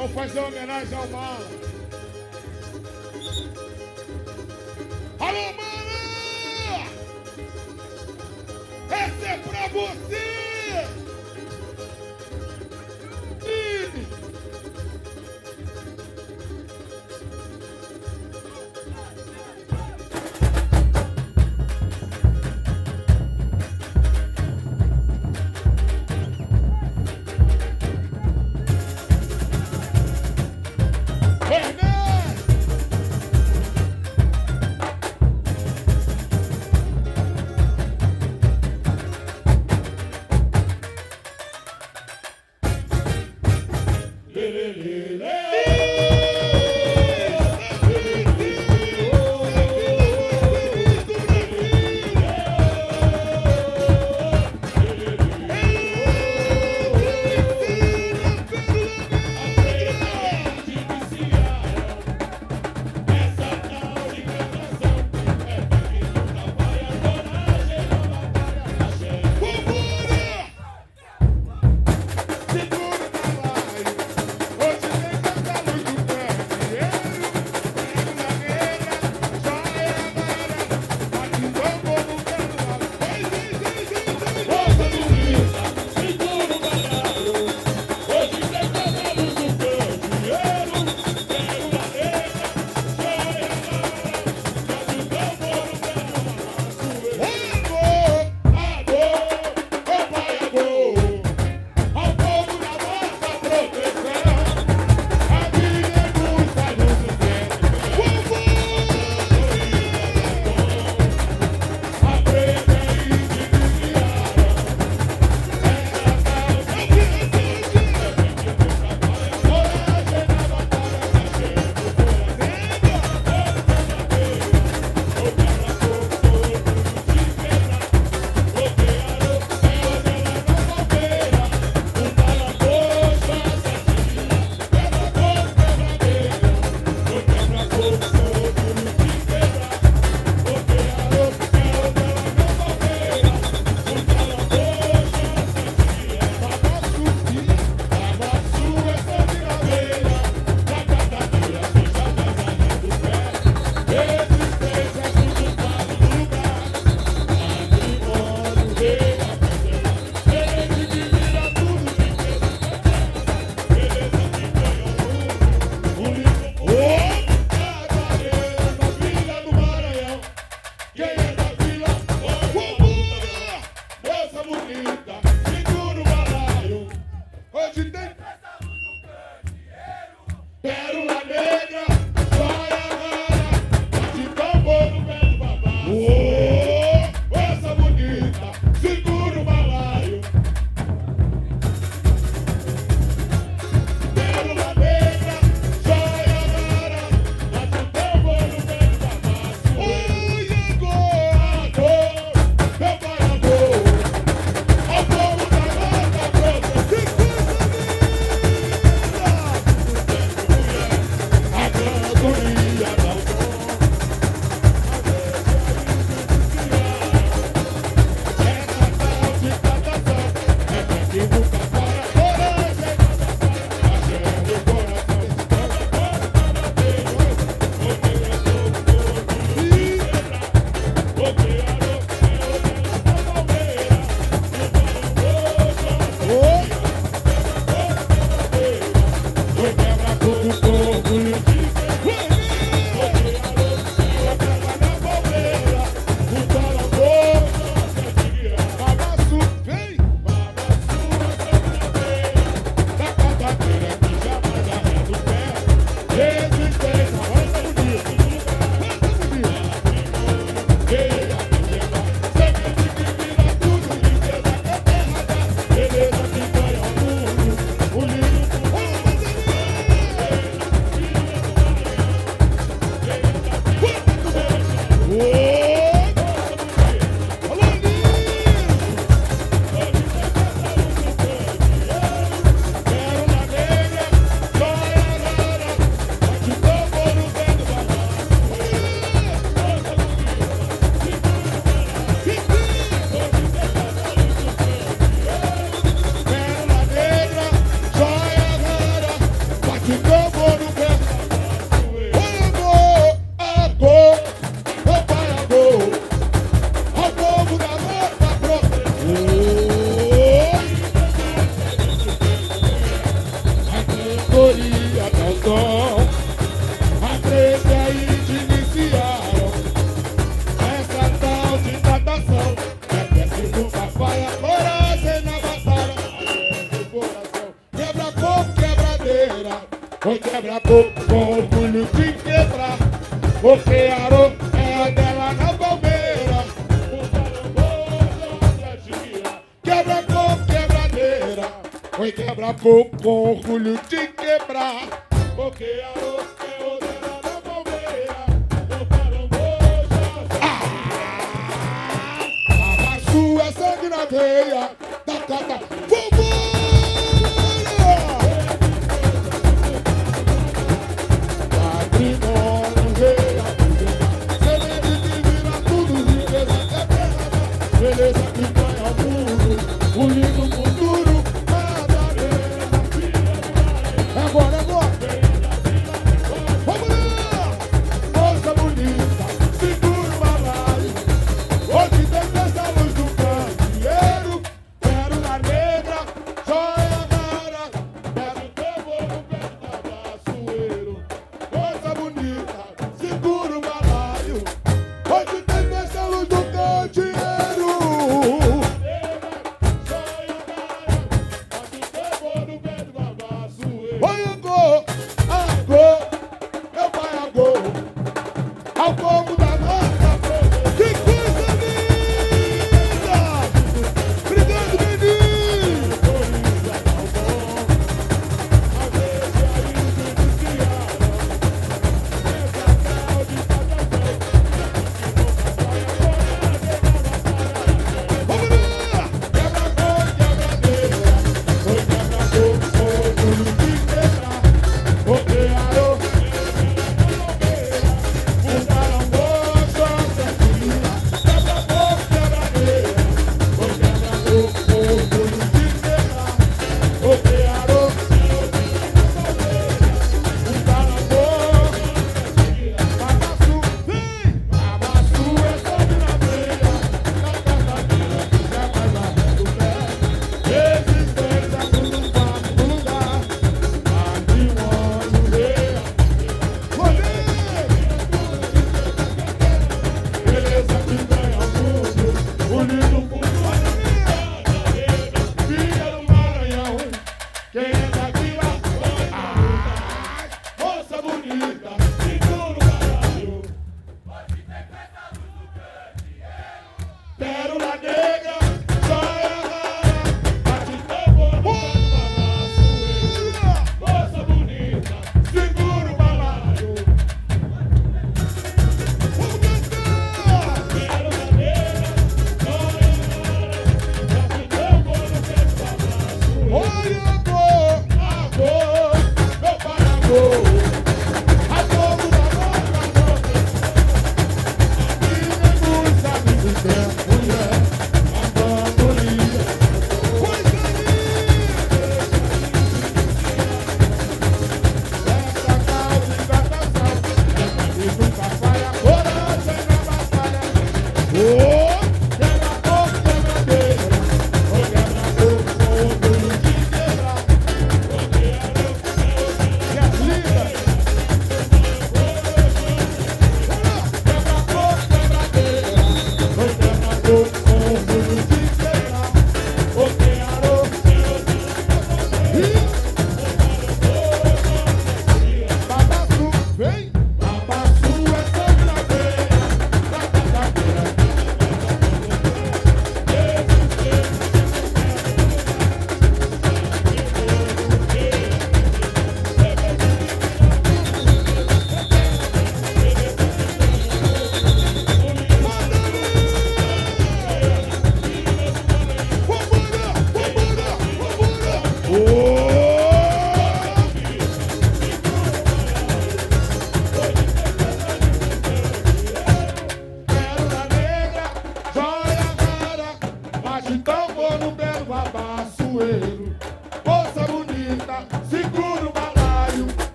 Vamos fazer homenagem ao Mala. Alô, Mala! Essa é pra você!